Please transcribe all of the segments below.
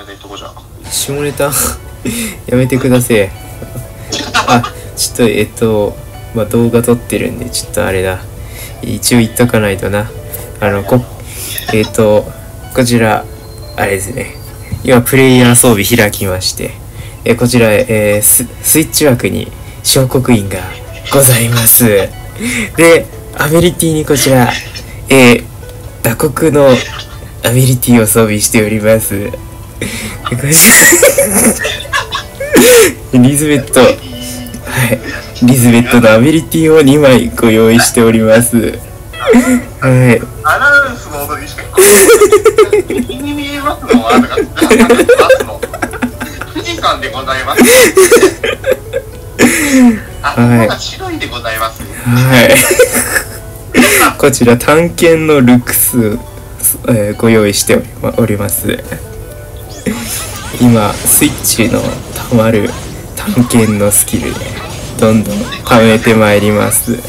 ネタ言っとこじゃ下ネタ？やめてください あちょっとえっとまあ動画撮ってるんでちょっとあれだ。一応言っとかないとな。あのこえっとこちらあれですね。今プレイヤー装備開きまして。えこちら、えースイッチ枠に小刻印がございます。でアビリティにこちらえー打刻のアビリティを装備しております。リズベットはいリズベットのアビリティを2枚ご用意しておりますはいアナウンスの音にしか聞こえない。右に見えますのは、でございます。あ、はいここが白いでございます。はい。こちら探検のルクス、えーご用意しております。今スイッチのたまる探検のスキルでどんどん貯めてまいります。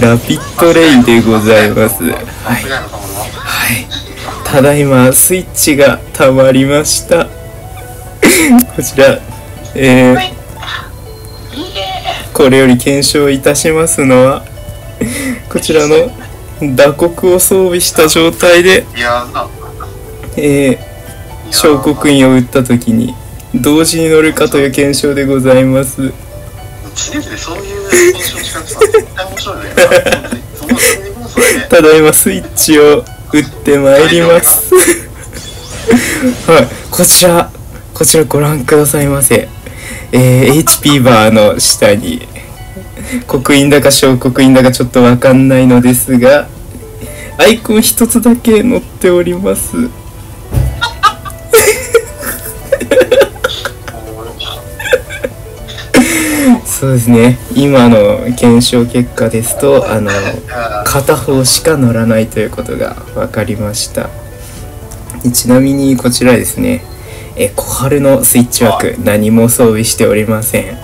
ラピッドレイでございます。はい。はい。ただいまスイッチがたまりました。こちら、えー、これより検証いたしますのは、こちらの打刻を装備した状態で、えー、小刻印を打った時に同時に乗るかという検証でございます。地図でそういう検証しかった。ただいまスイッチを打ってまいります。はい、こちら、こちらご覧くださいませ。えー HP バーの下に、刻印だか小刻印だかちょっとわかんないのですが、アイコン一つだけ載っております。そうですね。今の検証結果ですと、あの、片方しか乗らないということが分かりましたちなみにこちらですねえ小春のスイッチ枠何も装備しておりません。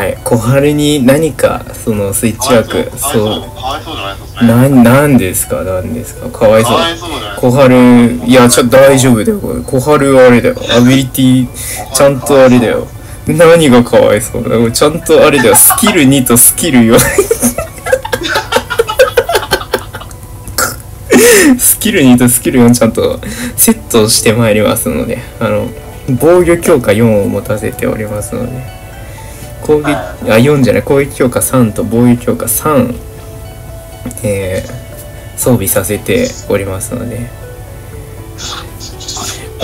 はい。小春に何かそのスイッチ枠。そそう。う。かわいそうじゃないですか。なんですか？なんですか？かわいそう。小春いやちょ大丈夫だよ。小春はあれだよ。アビリティちゃんとあれだよ。何がかわいそうだ？よちゃんとあれだよ。スキル2とスキル4 スキル2とスキル4ちゃんとセットしてまいりますのであの防御強化4を持たせておりますので攻撃あ4じゃない攻撃強化3と防御強化3えー装備させておりますので。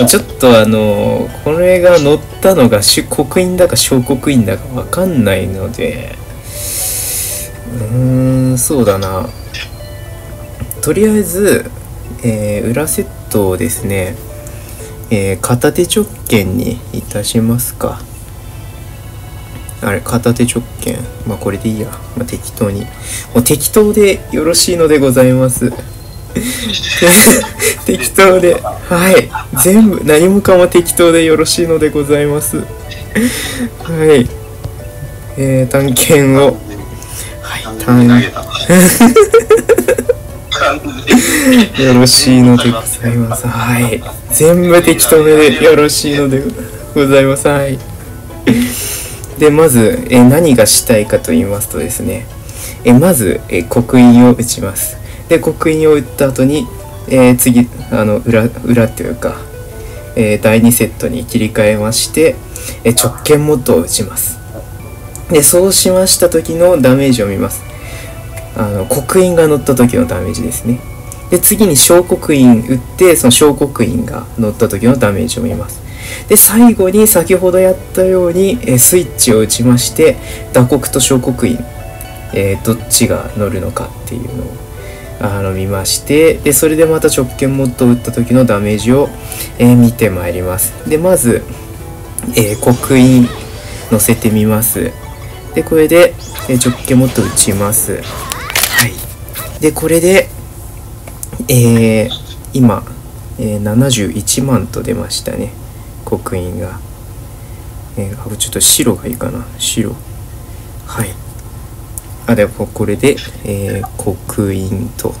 ちょっとあのこれが乗ったのがし刻印だか小刻印だかわかんないので。うーんそうだな。とりあえず、えー裏セットをですね、えー片手直剣にいたしますか。あれ片手直剣まあこれでいいや、まあ、適当にもう適当でよろしいのでございます 適当ではい全部何もかも適当でよろしいのでございますはいえー、探検をはい探げた。完全によろしいのでございます。はい。全部適当でよろしいのでございます。はい。で、まず、え何がしたいかと言いますとですね、えまず、え刻印を打ちます。で、刻印を打った後に、えー次、あの、裏、裏というか、えー第2セットに切り替えまして、え直剣モッドを打ちます。で、そうしました時のダメージを見ます。あの刻印が乗った時のダメージですねで次に小刻印打ってその小刻印が乗った時のダメージを見ますで最後に先ほどやったようにえスイッチを打ちまして打刻と小刻印、えーどっちが乗るのかっていうのをあの見ましてでそれでまた直剣モッドを打った時のダメージを、えー見てまいりますでまず、えー刻印乗せてみますでこれで、えー直剣モッド打ちますはい。で、これで、えー、今、えー、71万と出ましたね。刻印が。えー、あちょっと白がいいかな。白。はい。あでここれで、えー、刻印と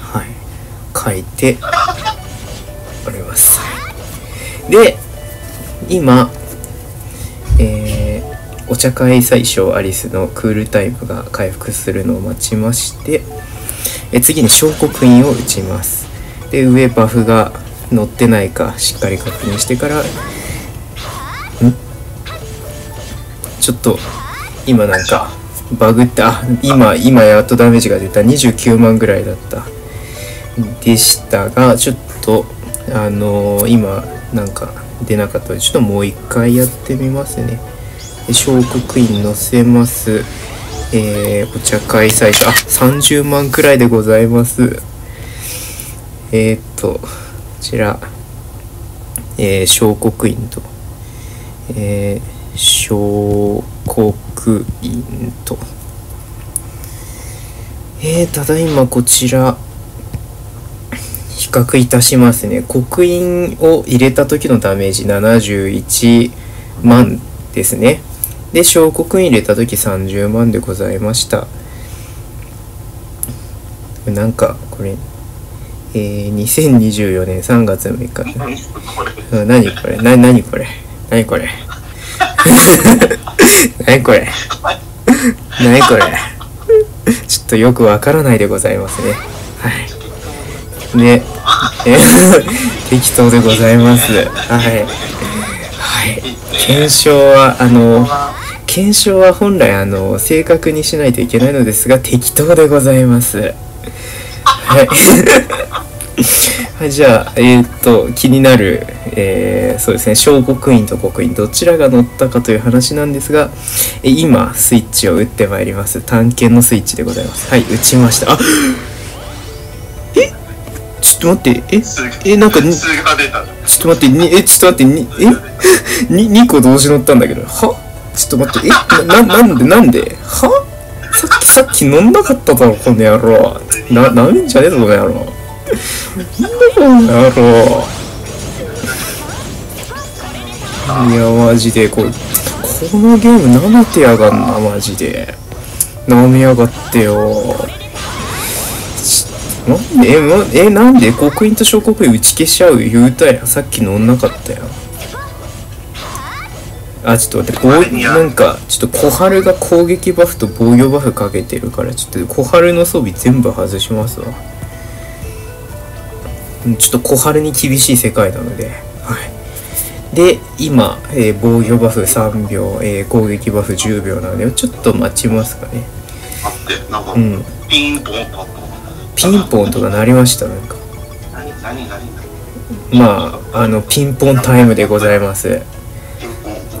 はい書いておりますで今えー、お茶会最初アリスのクールタイムが回復するのを待ちましてえ次に小刻印を打ちますで上バフが乗ってないかしっかり確認してから。ん？ちょっと今なんかバグってあ今今やっとダメージが出た。29万ぐらいだった。でしたがちょっとあのー、今なんか出なかったのでちょっともう一回やってみますね。小刻印載せます。えー、お茶会最初あ30万くらいでございます。えー、っとちらえー、小刻印とえー、小刻印と。えー、ただいまこちら比較いたしますね。刻印を入れた時のダメージ71万ですね。で小刻印入れた時30万でございました。なんかこれえー、2024年3月6日何これ？な何これ？何これ？何これ？何これ？ちょっとよくわからないでございますねはいね、え 適当でございます。はい。はい。検証は、あの、検証は本来、あの、正確にしないといけないのですが、適当でございます。はい。はい、じゃあ、えっ、と、気になる、えー、そうですね、小刻印と刻印、どちらが乗ったかという話なんですが、え今、スイッチを打ってまいります。探検のスイッチでございます。はい、打ちました。あちょっと待って、え、え、なんか、ちょっと待って、に？え、ちょっと待って、に、え？に、2個同時乗ったんだけど、は？ちょっと待って、え、な、なんで、なんで？は？さっき、さっき飲んなかっただろ、この野郎。な、なめんじゃねえぞ、この野郎。なんだ、この野郎。いや、マジで、これ、このゲーム舐めてやがんな、マジで。舐めやがってよ。なんでえ、え、なんで刻印と小刻印打ち消しちゃう言うたやさっき乗んなかったやん。あ、ちょっと待って、なんか、ちょっと小春が攻撃バフと防御バフかけてるから、ちょっと小春の装備全部外しますわ。ちょっと小春に厳しい世界なので、はい。で、今、えー、防御バフ3秒、えー、攻撃バフ10秒なので、ちょっと待ちますかね。待って、なんか、うん、ピンポンとピンポンとか鳴りましたなんか。まああのピンポンタイムでございます。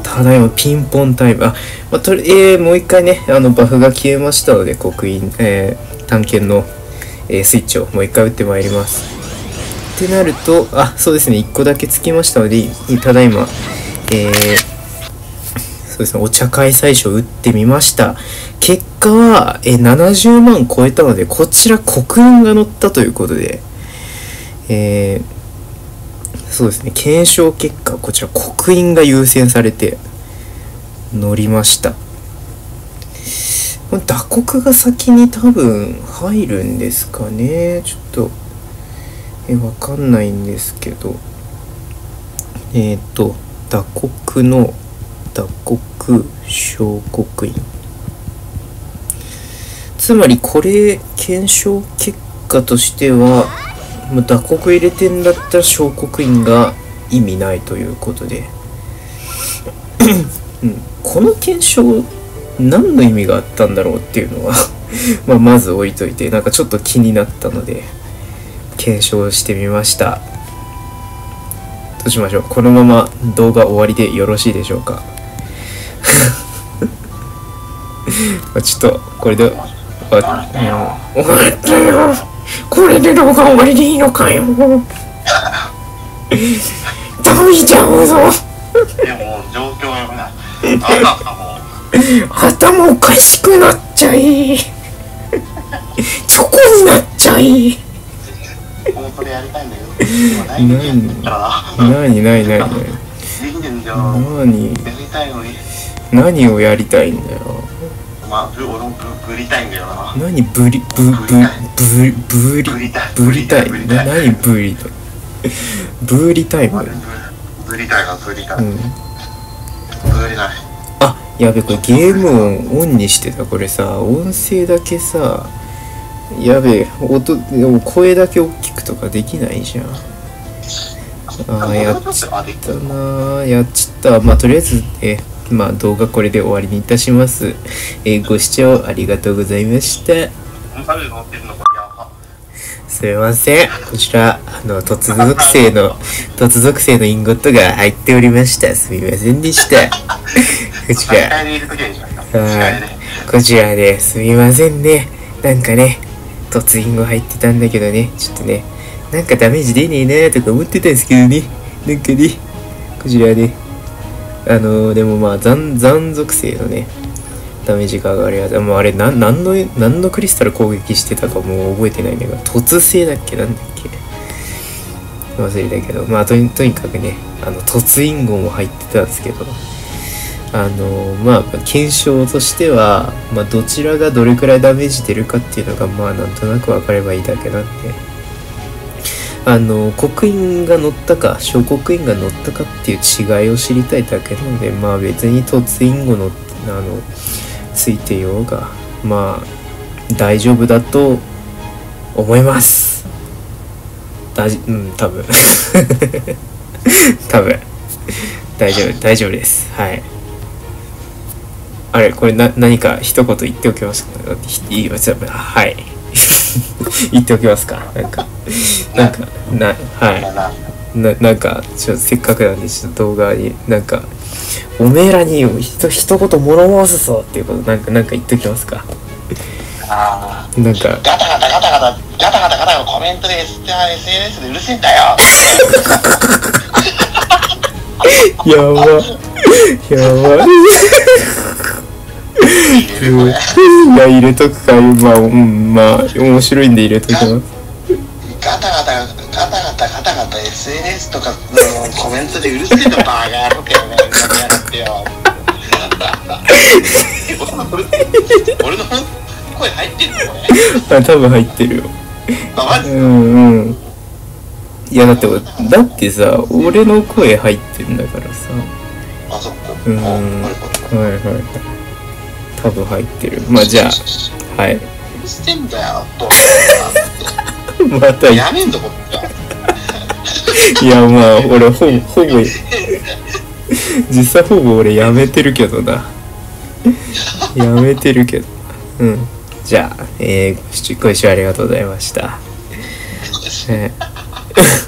ただいまピンポンタイム。あ、まあ、とりえー、もう一回ねあのバフが消えましたので刻印、えー、探検の、えー、スイッチをもう一回打ってまいりますってなるとあそうですね1個だけつきましたのでただいまえーそうですね、お茶会最初打ってみました。結果は、え70万超えたので、こちら刻印が乗ったということで、えー、そうですね、検証結果、こちら刻印が優先されて乗りました。打刻が先に多分入るんですかね。ちょっと、え、わかんないんですけど、えっ、ー、と、打刻の打刻小刻印。つまりこれ検証結果としては打刻入れてんだったら小刻印が意味ないということで、うん、この検証何の意味があったんだろうっていうのは ままず置いといてなんかちょっと気になったので。検証してみました。どうしましょう？このまま動画終わりでよろしいでしょうか？ちょっとこれで終わ終わったよこれで動画終わりでいいのかよ。ダメじゃうぞでも状況やめない。頭おかしくなっちゃい。チョコになっちゃい何何何何何何をやりたいんだよまあ、ぶ俺もぶぶりたいんだよな。何ブリブブブブリぶりたい。ブリタイムぶりたい。な何ブリとブリタイムぶぶりたいな、ぶりたい。うんぶりない。あやべこれゲーム音オンにしてたこれさ音声だけさやべ音でも声だけ大きくとかできないじゃん。あーやっちゃったなー。やっちった。まあとりあえずえまあ動画これで終わりにいたします。えーご視聴ありがとうございました。すいません。こちらあの突属性の突属性のインゴットが入っておりました。すみませんでした。こちら。はい。こちらですみませんね。なんかね突インゴ入ってたんだけどね。ちょっとねなんかダメージ出ねえなとか思ってたんですけどね。なんかねこちらねあのー、でもまあ残残属性のねダメージが上がるやつ。もうあれなん何の何のクリスタル攻撃してたかもう覚えてないんだけど。突性だっけなんだっけ。忘れたけど。まあとにとにかくねあの突インゴも入ってたんですけど。あのまあ検証としては、まあ、どちらがどれくらいダメージ出るかっていうのがまあなんとなく分かればいいだけなんで。あの刻印が乗ったか小刻印が乗ったかっていう違いを知りたいだけなのでまあ別に突印後のあのついてようがまあ大丈夫だと思います。だじうん多分。多分。大丈夫大丈夫です。はい。あれこれな何か一言言っておきますか？ひ言いますはい。言っておきますか？なんか。なんかなはい。だな。ななんかちょせっかくなんでちょっと動画になんか「おめえらにひと一言物申すぞ」っていうことなんかなんか言っときますか？あなんか。ーガタガタガタガタ、ガタガタガタコメントで SNS でうるせえんだよ。やば。やば入れるこれ。いや入れとくかまあうん。まあ面白いん。で入れときますガタガタ、ガタガタガタガタ SNS とかのコメントでうるせえとバーガーロケよね。やってよ。俺の声入ってん。のこれ。あ多分入ってるよあ、マジうん。うん。いやだってだってさ俺の声入ってん。だからさあ、そっか。うん。ああれこれはいはい多分入ってる。まあじゃあはい。うるせえんだよ、と。またいやめんぞ、こっちは。やまあ俺ほぼほぼ実際ほぼ俺やめてるけどな。やめてるけど。うん。じゃあ、えー、ご視聴ご視聴ありがとうございました、えー